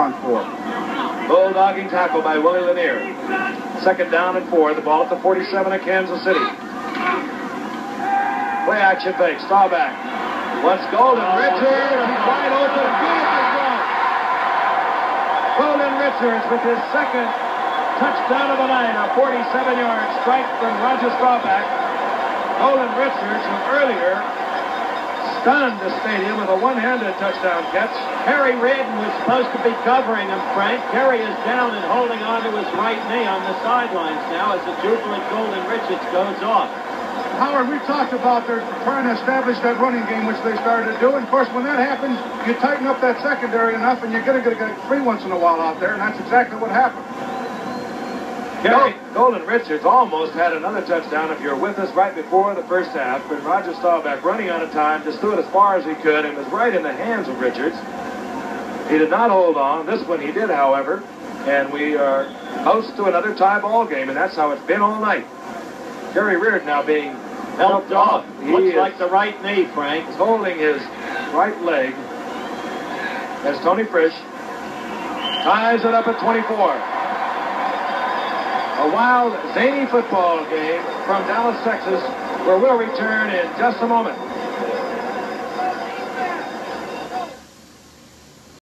front four. Bulldogging tackle by Willie Lanier. Second down and four. The ball at the 47 of Kansas City. Play action fake. Staubach. What's Golden Richards? He's wide open. Golden Richards with his second touchdown of the night. A 47-yard strike from Roger Staubach. Golden Richards, who earlier stunned the stadium with a one-handed touchdown catch. Kerry Reardon was supposed to be covering him, Frank. Kerry is down and holding on to his right knee on the sidelines now as the jubilant Golden Richards goes off. Howard, we talked about their trying to establish that running game, which they started to do. And of course, when that happens, you tighten up that secondary enough, and you're going to get free once in a while out there, and that's exactly what happened. Gary Golden Richards almost had another touchdown if you're with us right before the first half, but Roger Staubach running out of time just threw it as far as he could and was right in the hands of Richards. He did not hold on. This one he did, however, and we are close to another tie ball game, and that's how it's been all night. Kerry Reardon now being helped off. He Looks like the right knee, Frank. He's holding his right leg as Toni Fritsch ties it up at 24. A wild, zany football game from Dallas, Texas, where we'll return in just a moment.